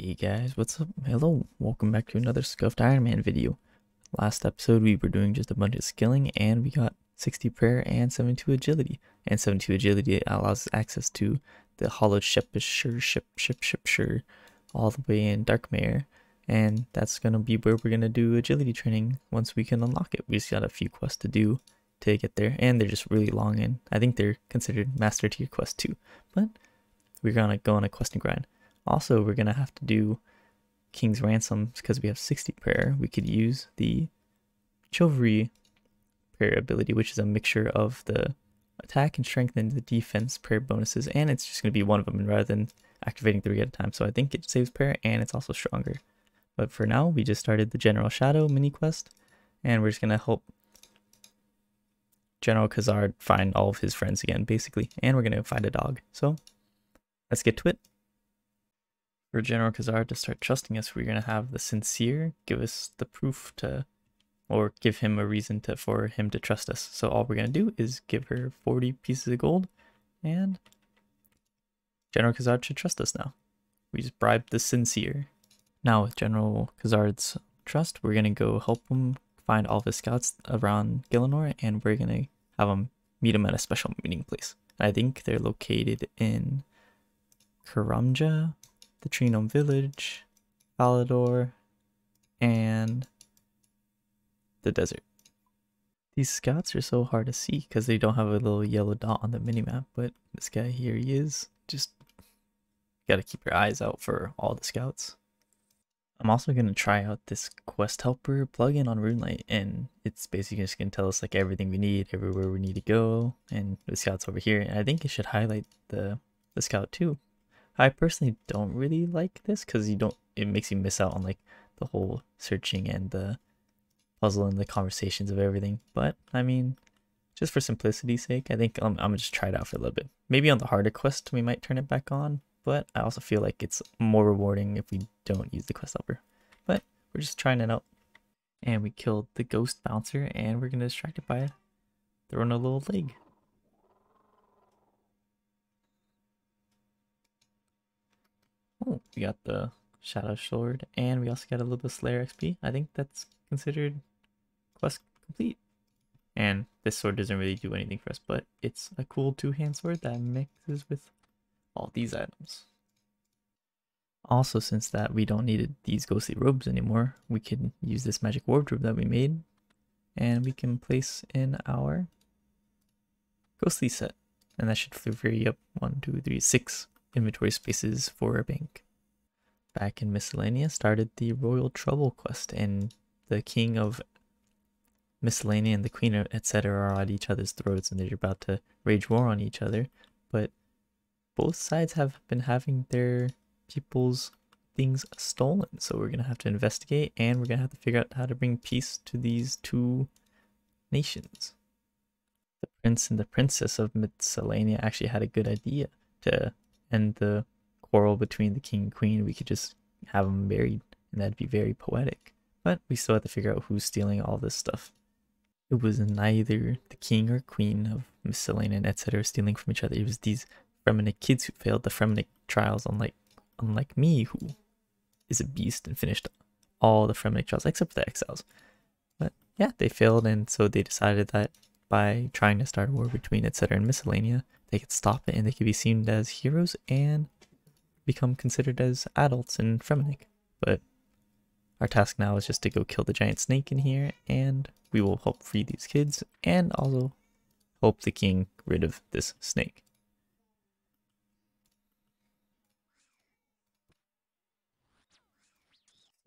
Hey guys, what's up? Hello, welcome back to another Scuffed Iron Man video. Last episode we were doing just a bunch of skilling and we got 60 prayer and 72 agility. And 72 agility allows access to the hollowed Shepisher, ship, ship, ship, sure, all the way in Darkmeyer. And that's gonna be where we're gonna do agility training once we can unlock it. We just got a few quests to do to get there and they're just really long and I think they're considered master tier quests too. But we're gonna go on a quest and grind. Also, we're going to have to do King's Ransom because we have 60 prayer. We could use the Chivalry prayer ability, which is a mixture of the attack and strength and the defense prayer bonuses, and it's just going to be one of them rather than activating three at a time. So I think it saves prayer and it's also stronger. But for now, we just started the General Shadow mini quest, and we're just going to help General Khazard find all of his friends again, basically, and we're going to find a dog. So let's get to it for General Khazard to start trusting us, we're going to have the Sin Seer give us the proof to, or give him a reason to for him to trust us. So all we're going to do is give her 40 pieces of gold, and General Khazard should trust us now. We just bribed the Sin Seer. Now with General Khazard's trust, we're going to go help him find all his scouts around Gielinor, and we're going to have him meet him at a special meeting place. I think they're located in Karamja, the Tree Gnome Village, Falador, and the desert. These scouts are so hard to see because they don't have a little yellow dot on the minimap, but this guy here he is. Just gotta keep your eyes out for all the scouts. I'm also gonna try out this quest helper plugin on RuneLite, and it's basically just gonna tell us like everything we need, everywhere we need to go, and the scouts over here. And I think it should highlight the the scout too, I personally don't really like this because you don't. It makes you miss out on like the whole searching and the puzzle and the conversations of everything. But I mean, just for simplicity's sake, I think I'm, I'm gonna just try it out for a little bit. Maybe on the harder quest we might turn it back on, but I also feel like it's more rewarding if we don't use the quest helper. But we're just trying it out. And we killed the ghost bouncer, and we're gonna distract it by throwing a little leg. We got the Shadow Sword, and we also got a little bit of Slayer XP. I think that's considered quest complete. And this sword doesn't really do anything for us, but it's a cool two-hand sword that mixes with all these items. Also, since that we don't need these ghostly robes anymore, we can use this magic wardrobe that we made, and we can place in our ghostly set. And that should free up one, two, three, six inventory spaces for a bank. Back in Miscellanea started the Royal Trouble quest, and the king of Miscellanea and the queen, of Etceteria, are at each other's throats and they're about to rage war on each other. But both sides have been having their people's things stolen, so we're gonna have to investigate and we're gonna have to figure out how to bring peace to these two nations. The prince and the princess of Miscellanea actually had a good idea to and the quarrel between the king and queen, we could just have them married, and that'd be very poetic. But we still have to figure out who's stealing all this stuff. It was neither the king or queen of Miscellanea and Etceteria stealing from each other. It was these Fremennik kids who failed the Fremennik trials, unlike unlike me, who is a beast and finished all the Fremennik trials except for the exiles. But yeah, they failed, and so they decided that by trying to start a war between Etceteria and Miscellanea, they could stop it and they could be seen as heroes and become considered as adults in Fremennik. But our task now is just to go kill the giant snake in here and we will help free these kids and also help the king rid of this snake.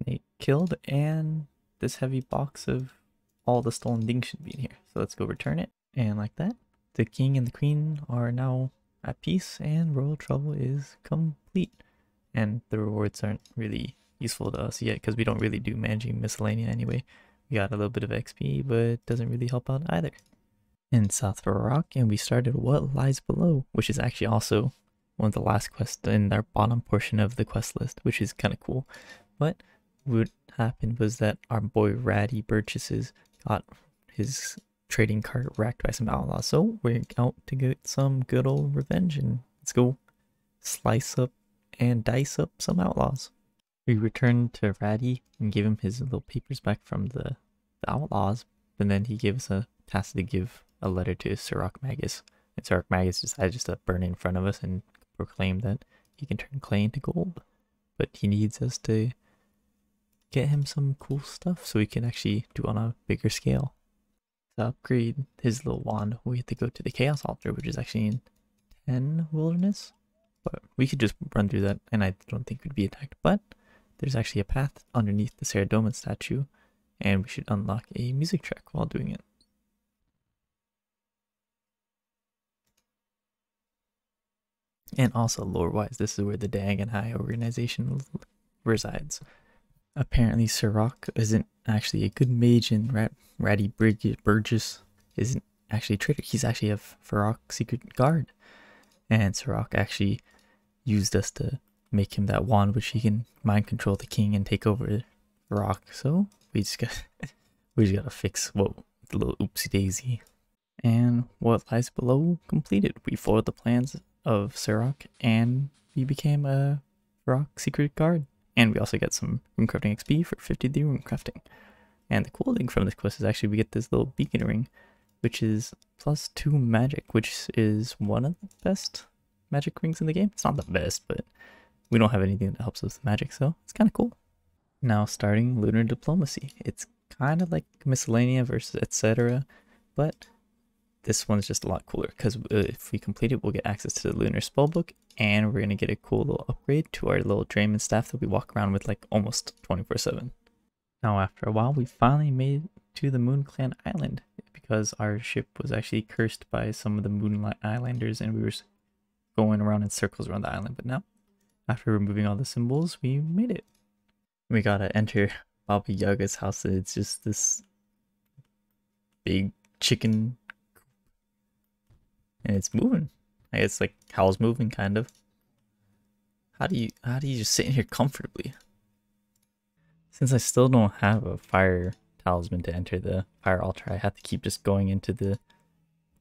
Snake killed and this heavy box of all the stolen things should be in here. So let's go return it and like that the king and the queen are now at peace and royal trouble is complete. And the rewards aren't really useful to us yet because we don't really do managing miscellanea anyway. We got a little bit of XP, but it doesn't really help out either. In South Varrock, and we started What Lies Below, which is actually also one of the last quests in our bottom portion of the quest list, which is kind of cool. But what happened was that our boy Ratty Burgesses got his trading cart wrecked by some outlaws. So we're out to get some good old revenge and let's go slice up and dice up some outlaws. We return to Ratty and give him his little papers back from the, the outlaws, but then he gives a task to give a letter to Surok Magis. And Surok Magis decides just to burn in front of us and proclaim that he can turn clay into gold. But he needs us to get him some cool stuff so we can actually do on a bigger scale. To upgrade his little wand, we have to go to the Chaos Altar, which is actually in 10 Wilderness. But we could just run through that, and I don't think we'd be attacked. But there's actually a path underneath the Saradomin statue, and we should unlock a music track while doing it. And also, lore-wise, this is where the Dagon'hai organization resides. Apparently, Surok isn't actually a good mage, and Rat Ratty Burgiss isn't actually a traitor. He's actually a Varrock secret guard. And Surok actually used us to make him that wand which he can mind control the king and take over rock. So we just got we just gotta fix what the little oopsie daisy. And what lies below completed. We followed the plans of Surok and we became a rock secret guard. And we also get some runecrafting XP for 50 the runecrafting. And the cool thing from this quest is actually we get this little beacon ring, which is plus two magic, which is one of the best magic rings in the game. It's not the best, but we don't have anything that helps us with magic, so it's kind of cool. Now starting Lunar Diplomacy. It's kind of like Miscellanea versus Etceteria, but this one's just a lot cooler because uh, if we complete it, we'll get access to the Lunar Spellbook and we're going to get a cool little upgrade to our little Dramen staff that we walk around with like almost 24-7. Now after a while, we finally made to the Moon Clan Island because our ship was actually cursed by some of the Moonlight Islanders and we were going around in circles around the island, but now after removing all the symbols, we made it. We gotta enter Baba Yaga's house. It's just this big chicken. And it's moving. I guess like how's moving kind of. How do you how do you just sit in here comfortably? Since I still don't have a fire talisman to enter the fire altar, I have to keep just going into the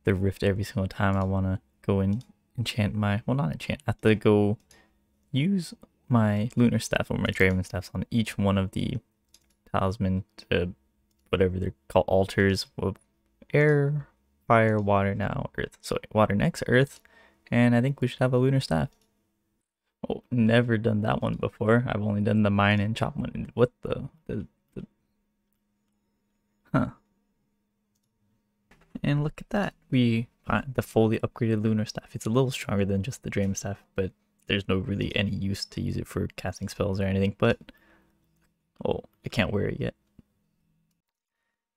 the rift every single time I wanna go and enchant my well not enchant. I have to go use my lunar staff or my Dramen staffs on each one of the talisman to whatever they're called altars of air, fire, water now, earth. So water next, earth, and I think we should have a lunar staff. Oh, never done that one before. I've only done the mine and chop one. What the, the, the huh? And look at that. We find the fully upgraded lunar staff. It's a little stronger than just the dream staff, but there's no really any use to use it for casting spells or anything, but oh, I can't wear it yet.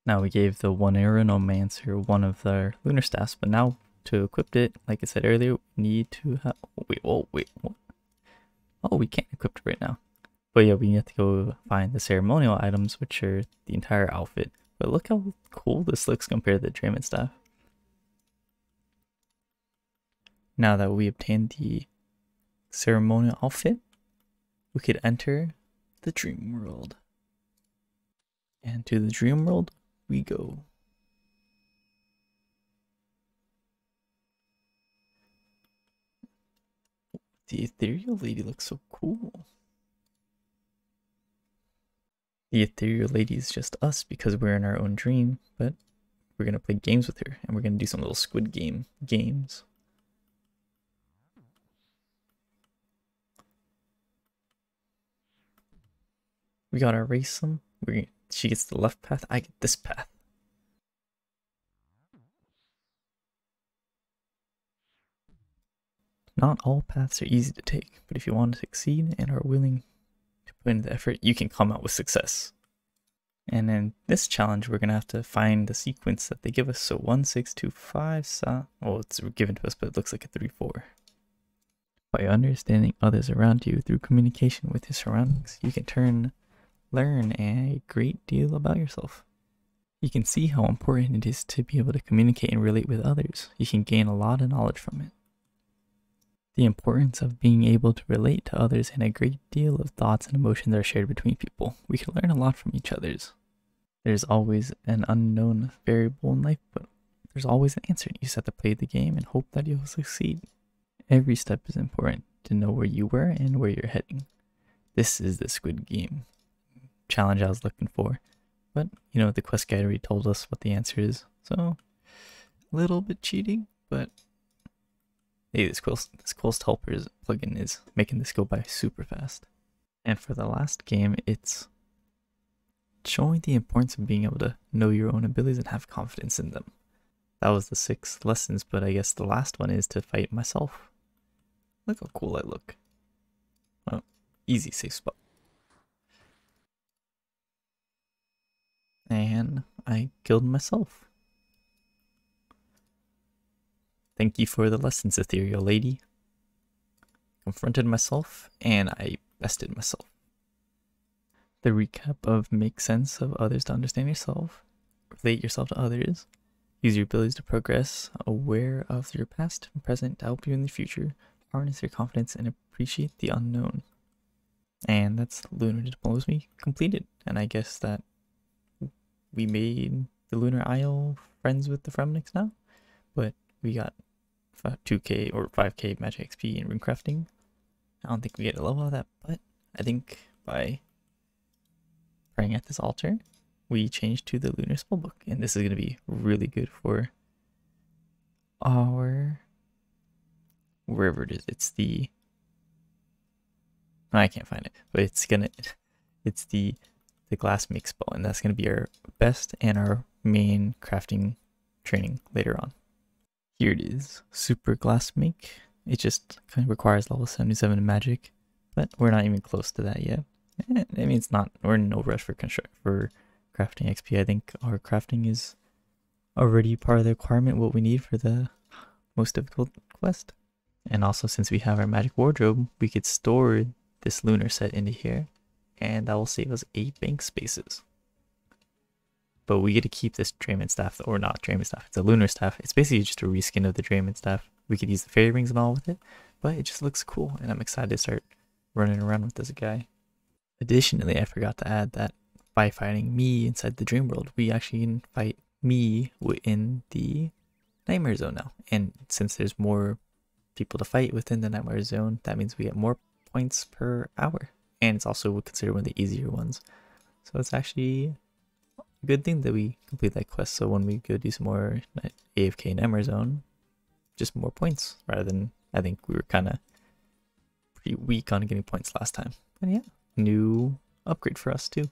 Now we gave the one Oneiromancer one of their lunar staffs, but now to equip it, like I said earlier, we need to have wait, oh wait, what? Oh, we can't equip it right now. But yeah, we need to go find the ceremonial items, which are the entire outfit. But look how cool this looks compared to the Dramen staff. Now that we obtained the ceremonial outfit, we could enter the dream world. And to the dream world we go. The ethereal lady looks so cool. The ethereal lady is just us because we're in our own dream, but we're gonna play games with her and we're gonna do some little squid game games. We gotta erase them. We she gets the left path, I get this path. Not all paths are easy to take, but if you want to succeed and are willing to put in the effort, you can come out with success. And in this challenge, we're going to have to find the sequence that they give us. So 1, 6, 2, 5, so, well, it's given to us, but it looks like a 3, 4. By understanding others around you through communication with your surroundings, you can turn learn a great deal about yourself. You can see how important it is to be able to communicate and relate with others. You can gain a lot of knowledge from it. The importance of being able to relate to others and a great deal of thoughts and emotions are shared between people. We can learn a lot from each other's. There's always an unknown variable in life, but there's always an answer. You just have to play the game and hope that you'll succeed. Every step is important to know where you were and where you're heading. This is the Squid Game challenge I was looking for. But, you know, the quest guide already told us what the answer is. So, a little bit cheating, but hey, this Quest, this Quest Helpers plugin is making this go by super fast. And for the last game, it's showing the importance of being able to know your own abilities and have confidence in them. That was the six lessons, but I guess the last one is to fight myself. Look how cool I look. Oh, easy safe spot. And I killed myself. Thank you for the lessons, ethereal lady. Confronted myself, and I bested myself. The recap of make sense of others to understand yourself, relate yourself to others, use your abilities to progress, aware of your past and present to help you in the future, harness your confidence, and appreciate the unknown. And that's Lunar Diplomacy completed. And I guess that we made the Lunar Isle friends with the Fremenniks now, but we got 2k or 5k magic XP in runecrafting. I don't think we get a level of that, but I think by praying at this altar, we change to the Lunar Spellbook, and this is going to be really good for our wherever it is. It's the I can't find it, but it's gonna it's the the glass make spell, and that's gonna be our best and our main crafting training later on. Here it is, super glass make. It just kind of requires level 77 magic, but we're not even close to that yet. Eh, I mean, it's not. We're in no rush for construct for crafting XP. I think our crafting is already part of the requirement. What we need for the most difficult quest. And also, since we have our magic wardrobe, we could store this lunar set into here, and that will save us eight bank spaces. But we get to keep this Dramen staff, or not Dramen staff, it's a lunar staff. It's basically just a reskin of the Dramen staff. We could use the fairy rings and all with it, but it just looks cool, and I'm excited to start running around with this guy. Additionally, I forgot to add that by fighting me inside the dream world, we actually can fight me in the nightmare zone now. And since there's more people to fight within the nightmare zone, that means we get more points per hour. And it's also considered one of the easier ones. So it's actually a good thing that we complete that quest. So when we go do some more AFK nightmare zone, just more points rather than I think we were kind of pretty weak on getting points last time. But yeah, new upgrade for us too.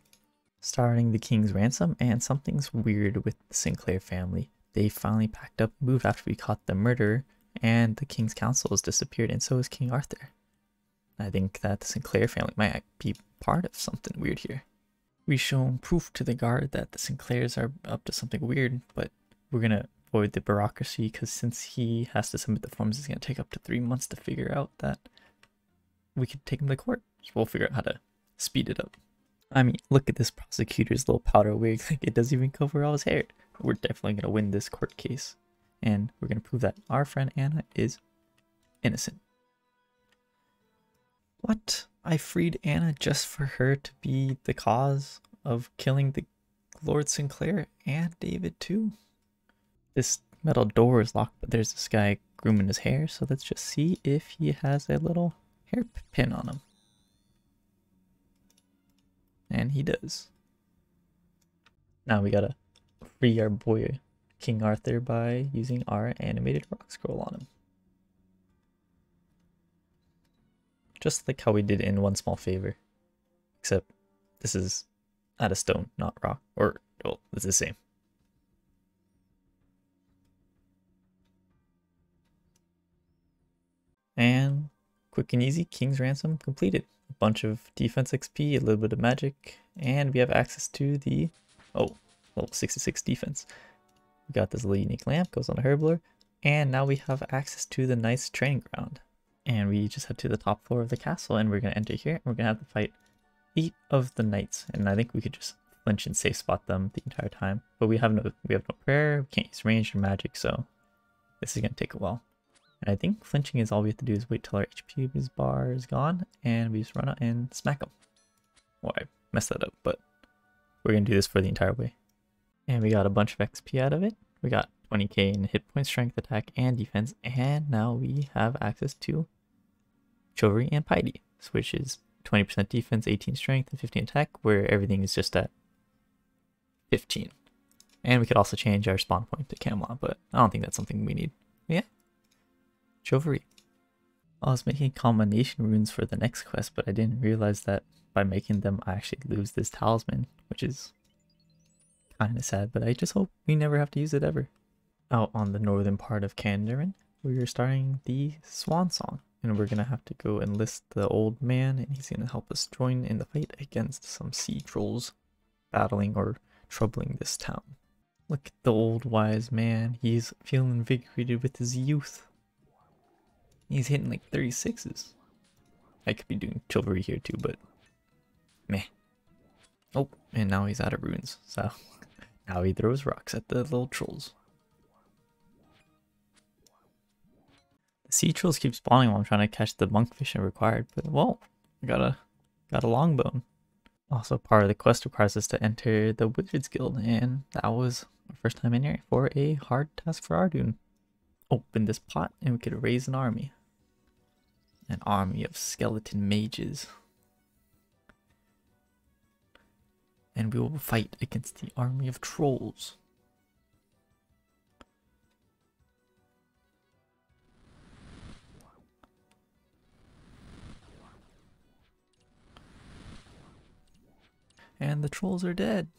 Starting the King's Ransom and something's weird with the Sinclair family. They finally packed up moved after we caught the murder and the King's Council has disappeared and so has King Arthur. I think that the Sinclair family might be part of something weird here. We've shown proof to the guard that the Sinclairs are up to something weird, but we're gonna avoid the bureaucracy because since he has to submit the forms, it's gonna take up to three months to figure out that we could take him to court. So we'll figure out how to speed it up. I mean, look at this prosecutor's little powder wig. Like, it doesn't even cover all his hair. We're definitely going to win this court case. And we're going to prove that our friend Anna is innocent. What? I freed Anna just for her to be the cause of killing the Lord Sinclair and David too? This metal door is locked, but there's this guy grooming his hair, so let's just see if he has a little hairpin on him. And he does. Now we gotta free our boy King Arthur by using our animated rock scroll on him. Just like how we did in One Small Favor. Except this is out of stone, not rock. Or, well, it's the same. And quick and easy, King's Ransom completed a bunch of defense XP, a little bit of magic, and we have access to the, oh, level 66 defense. We got this little unique lamp, goes on a herbler, and now we have access to the nice training ground. And we just head to the top floor of the castle, and we're going to enter here, and we're going to have to fight eight of the knights, and I think we could just flinch and safe spot them the entire time. But we have no we have no prayer, we can't use range or magic, so this is gonna take a while. And I think flinching is all we have to do is wait till our HP bar is gone and we just run out and smack them. Well, I messed that up, but we're going to do this for the entire way. And we got a bunch of XP out of it. We got 20k in hit point, strength, attack, and defense. And now we have access to Chivalry and Piety, which is 20% defense, 18 strength, and 15 attack, where everything is just at 15. And we could also change our spawn point to Camelot, but I don't think that's something we need. Yeah. Chivalry. Oh, I was making combination runes for the next quest, but I didn't realize that by making them, I actually lose this talisman, which is kind of sad, but I just hope we never have to use it ever. Out on the northern part of Kandarin, we are starting the Swan Song, and we're gonna have to go enlist the old man, and he's gonna help us join in the fight against some sea trolls battling or troubling this town. Look at the old wise man, he's feeling invigorated with his youth. He's hitting like 36s. I could be doing chivalry here too, but meh. Oh, and now he's out of runes, so now he throws rocks at the little trolls. Sea trolls keep spawning while I'm trying to catch the monkfish I required, but well, I got a got a long bone. Also, part of the quest requires us to enter the Wizards Guild, and that was our first time in here for a hard task for Ardougne. Open this pot, and we could raise an army an army of skeleton mages. And we will fight against the army of trolls. And the trolls are dead.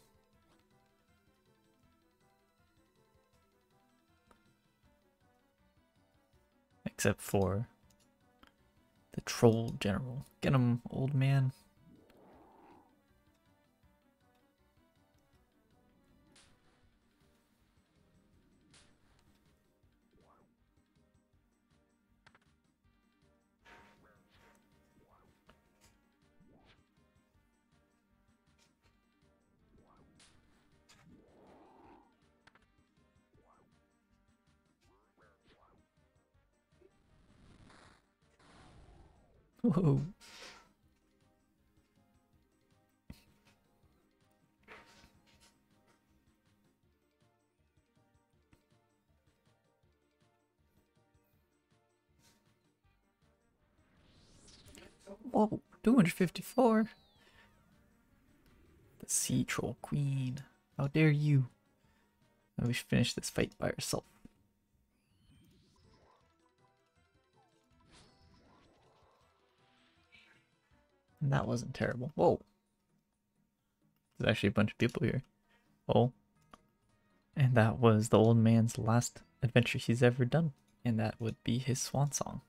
Except for the troll general. Get him, old man. Whoa. Whoa, 254. The Sea Troll Queen. How dare you? we should finish this fight by herself. That wasn't terrible. Whoa. There's actually a bunch of people here. Oh. And that was the old man's last adventure he's ever done. And that would be his swan song.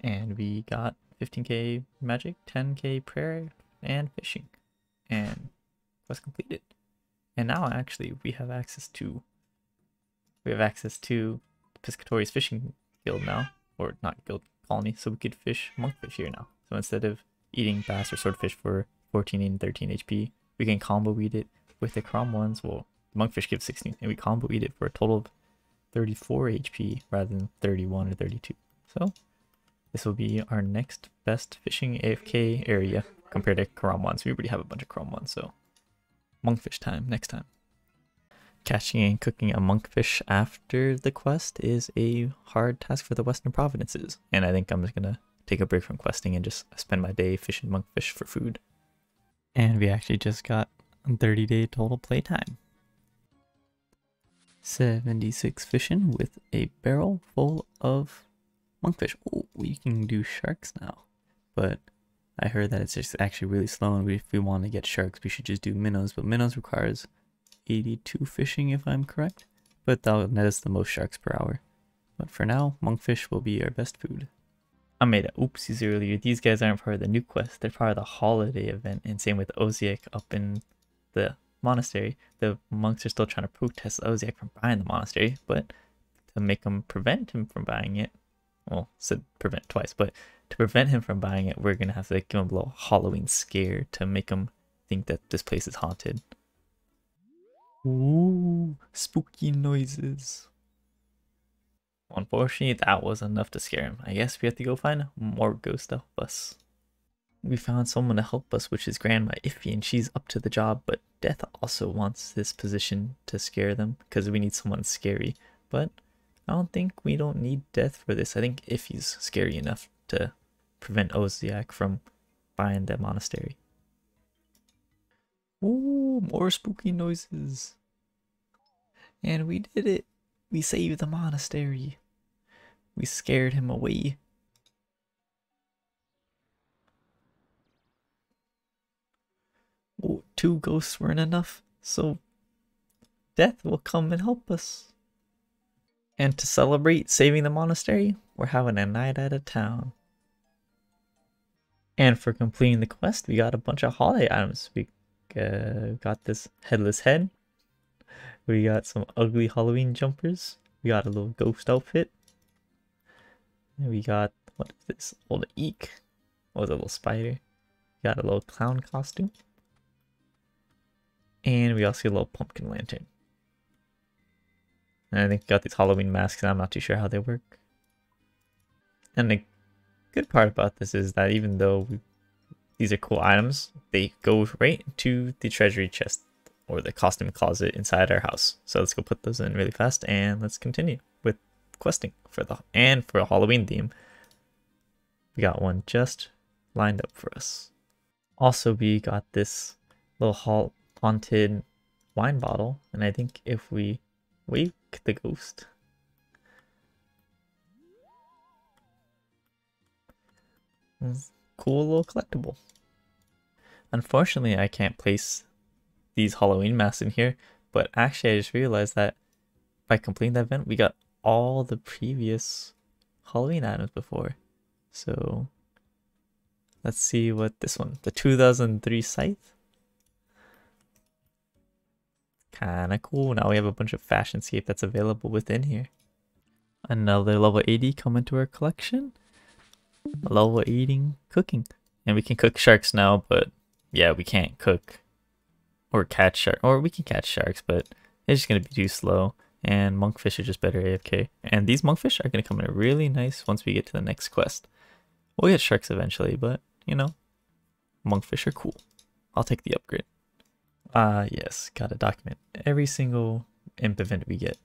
And we got 15k magic, 10k prayer, and fishing. And quest completed. And now actually we have access to we have access to Piscatorius fishing guild now. Or not guild colony, so we could fish monkfish here now. So instead of eating bass or swordfish for 14 and 13 HP. We can combo eat it with the karambwans. Well, monkfish gives 16, and we combo eat it for a total of 34 HP rather than 31 or 32. So this will be our next best fishing AFK area compared to karambwans. We already have a bunch of karambwans, so monkfish time next time. Catching and cooking a monkfish after the quest is a hard task for the Western Provinces, and I think I'm just gonna take a break from questing and just spend my day fishing monkfish for food. And we actually just got 30 day total playtime. 76 fishing with a barrel full of monkfish. Oh, we can do sharks now. But I heard that it's just actually really slow and if we want to get sharks, we should just do minnows. But minnows requires 82 fishing if I'm correct. But that'll net us the most sharks per hour. But for now, monkfish will be our best food. I made a oopsies earlier. These guys aren't part of the new quest. They're part of the holiday event. And same with Oziach up in the monastery. The monks are still trying to protest Oziach from buying the monastery, but to make them prevent him from buying it, well, said prevent twice, but to prevent him from buying it, we're gonna have to give him a little Halloween scare to make him think that this place is haunted. Ooh, spooky noises. Unfortunately, that was enough to scare him. I guess we have to go find more ghosts to help us. We found someone to help us, which is Grandma Iffy, and she's up to the job, but Death also wants this position to scare them, because we need someone scary. But I don't think we don't need Death for this. I think Iffy's scary enough to prevent Oziach from find the monastery. Ooh, more spooky noises. And we did it. We saved the monastery. We scared him away. Ooh, two ghosts weren't enough, so death will come and help us. And to celebrate saving the monastery, we're having a night out of town. And for completing the quest, we got a bunch of holiday items. We uh, got this headless head. We got some ugly Halloween jumpers. We got a little ghost outfit. We got, what is this? Oh, the eek. Oh, the little spider. We got a little clown costume. And we also get a little pumpkin lantern. And I think we got these Halloween masks, and I'm not too sure how they work. And the good part about this is that even though we, these are cool items, they go right to the treasury chest or the costume closet inside our house. So let's go put those in really fast and let's continue with questing for the and for a Halloween theme. We got one just lined up for us. Also, we got this little haunted wine bottle, and I think if we wake the ghost. Mm, cool little collectible. Unfortunately, I can't place these Halloween masks in here, but actually I just realized that by completing that event, we got all the previous Halloween items before. So let's see what this one, the 2003 scythe. Kinda cool. Now we have a bunch of fashion scape that's available within here. Another level 80 coming to our collection. Level 80 cooking. And we can cook sharks now, but yeah, we can't cook or catch shark or we can catch sharks, but it's just gonna be too slow. And monkfish are just better AFK. And these monkfish are gonna come in really nice once we get to the next quest. We'll get sharks eventually, but you know, monkfish are cool. I'll take the upgrade. Ah, uh, yes, gotta document every single imp event we get.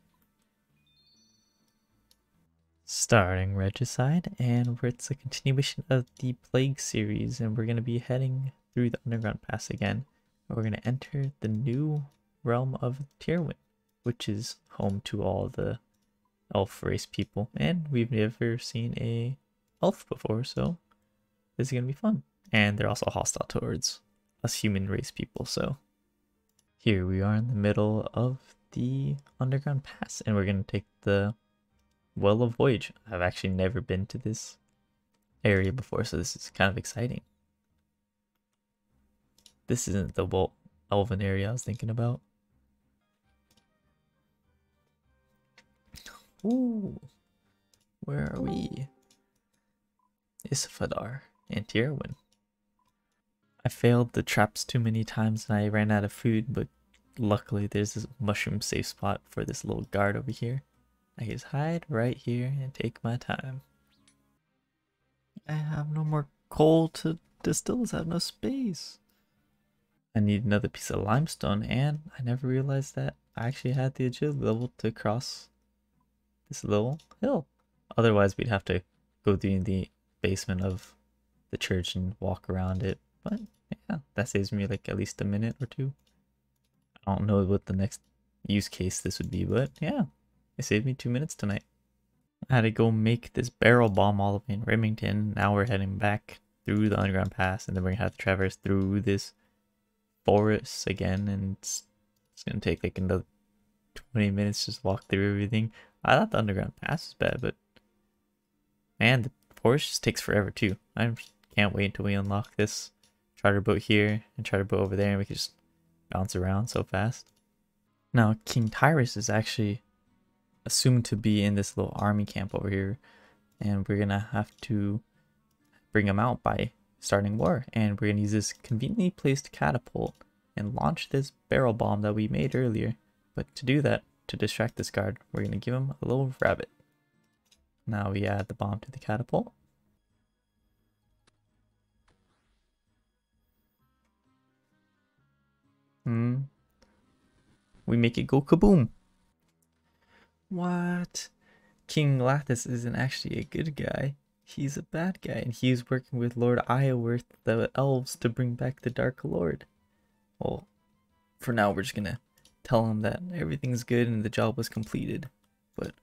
Starting Regicide, and it's a continuation of the Plague series, and we're gonna be heading through the Underground Pass again. We're gonna enter the new realm of Tirannwn, which is home to all the elf race people, and we've never seen a elf before, so this is gonna be fun. And they're also hostile towards us human race people, so here we are in the middle of the underground pass and we're going to take the Well of Voyage. I've actually never been to this area before, so this is kind of exciting. This isn't the elven area I was thinking about. Ooh, where are we? Isafdar and Tirannwn. I failed the traps too many times and I ran out of food, but luckily there's this mushroom safe spot for this little guard over here. I just hide right here and take my time. I have no more coal to distill, I have no space. I need another piece of limestone and I never realized that I actually had the agility level to cross this little hill. Otherwise we'd have to go through the basement of the church and walk around it, but yeah, that saves me like at least a minute or two. I don't know what the next use case this would be, but yeah, it saved me two minutes tonight. I had to go make this barrel bomb all the way in Rimmington. Now we're heading back through the underground pass, and then we're gonna have to traverse through this forest again, and it's, it's gonna take like another 20 minutes just walk through everything. I thought the underground pass was bad, but man, the forest just takes forever too. I can't wait until we unlock this charter boat here and charter boat over there and we can just bounce around so fast. Now, King Tyras is actually assumed to be in this little army camp over here and we're gonna have to bring him out by starting war and we're gonna use this conveniently placed catapult and launch this barrel bomb that we made earlier. But to do that, to distract this guard, we're gonna give him a little rabbit. Now we add the bomb to the catapult Hmm. We make it go kaboom. What? King Lathas isn't actually a good guy. he's a bad guy, and he's working with Lord Iorwerth, the elves, to bring back the Dark Lord. Well, for now, we're just gonna tell him that everything's good and the job was completed. But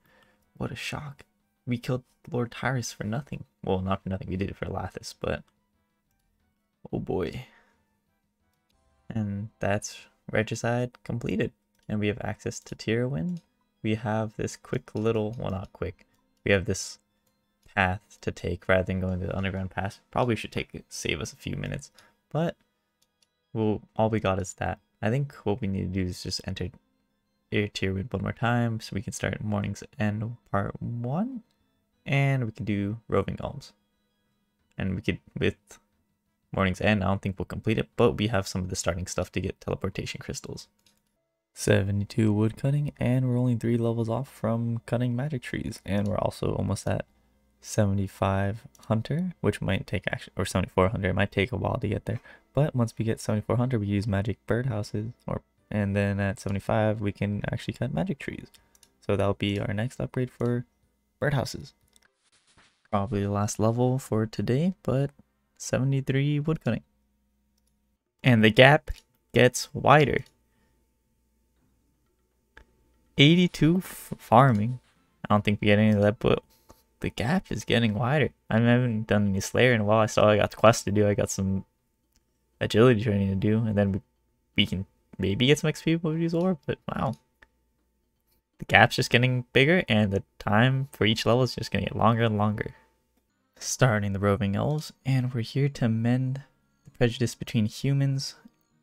what a shock. We killed Lord Tyras for nothing. Well, not for nothing, we did it for Lathas, but oh boy. And that's Regicide completed. And we have access to Tirannwn. We have this quick little, well not quick, we have this path to take rather than going to the underground pass. Probably should take it, save us a few minutes, but well, all we got is that. I think what we need to do is just enter Air Tirannwn one more time so we can start Mourning's End part one, and we can do Roving alms. And we could, with Mourning's End, I don't think we'll complete it, but we have some of the starting stuff to get teleportation crystals. 72 wood cutting, and we're only three levels off from cutting magic trees, and we're also almost at 75 hunter, which might take actually, or 7400, it might take a while to get there. But once we get 7400, we use magic birdhouses, or and then at 75, we can actually cut magic trees. So that'll be our next upgrade for birdhouses. Probably the last level for today, but 73 woodcutting. And the gap gets wider. 82 farming. I don't think we get any of that, but the gap is getting wider. I haven't done any Slayer in a while. I saw I got quests to do. I got some agility training to do, and then we, we can maybe get some XP with use Orb, but wow. The gap's just getting bigger, and the time for each level is just going to get longer and longer. Starting the Roving Elves, and we're here to mend the prejudice between humans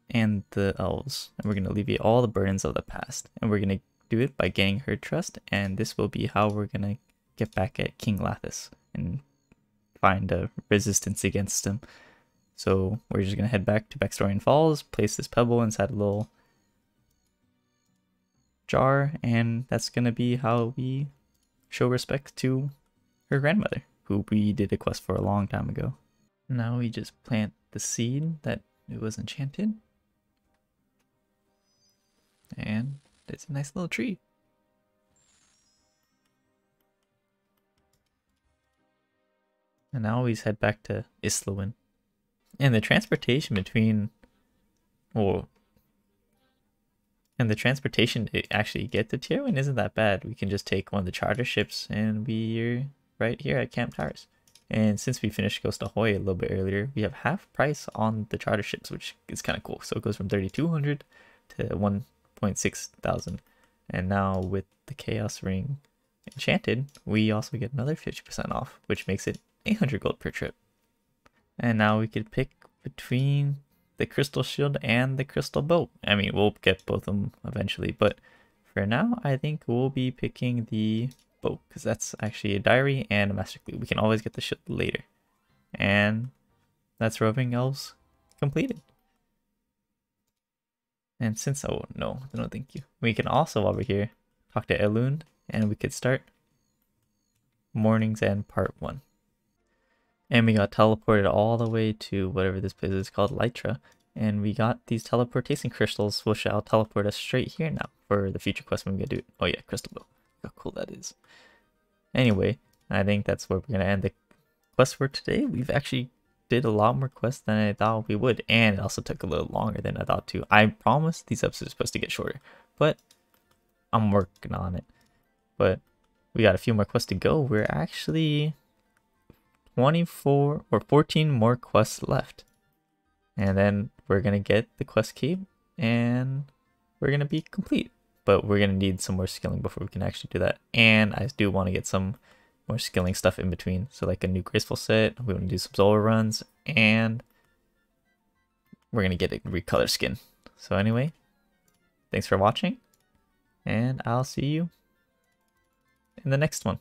and the elves. And we're going to alleviate all the burdens of the past. And we're going to do it by gaining her trust, and this will be how we're going to get back at King Lathas and find a resistance against him. So we're just going to head back to Baxtorian Falls, place this pebble inside a little jar, and that's going to be how we show respect to her grandmother, who we did a quest for a long time ago. Now we just plant the seed that it was enchanted. And it's a nice little tree. And now we head back to Islwyn. And the transportation between, well, and the transportation to actually get to Tirannwn isn't that bad. We can just take one of the charter ships and we're right here at Camp Tyras. And since we finished Ghost Ahoy a little bit earlier, we have half price on the charter ships, which is kind of cool. So it goes from 3200 to 1.6 thousand. And now with the Charos Ring Enchanted, we also get another 50% off, which makes it 800 gold per trip. And now we could pick between the crystal shield and the crystal boat. I mean, we'll get both of them eventually, but for now, I think we'll be picking the boat because that's actually a diary and a master clue. We can always get the shield later. And that's roving elves completed. And since, oh no, no thank you. We can also over here talk to Elune and we could start Mourning's End part one. And we got teleported all the way to whatever this place is called, Lletya. And we got these teleportation crystals, which shall teleport us straight here now for the future quest when we to do it. Oh yeah, crystal bow. How cool that is. Anyway, I think that's where we're going to end the quest for today. We've actually did a lot more quests than I thought we would. And it also took a little longer than I thought to. I promise these episodes are supposed to get shorter. But I'm working on it. But we got a few more quests to go. We're actually 24 or 14 more quests left. And then we're going to get the quest key and we're going to be complete. But we're going to need some more skilling before we can actually do that. And I do want to get some more skilling stuff in between. So like a new graceful set, we want to do some Zulrah runs, and we're going to get a recolor skin. So anyway, thanks for watching, and I'll see you in the next one.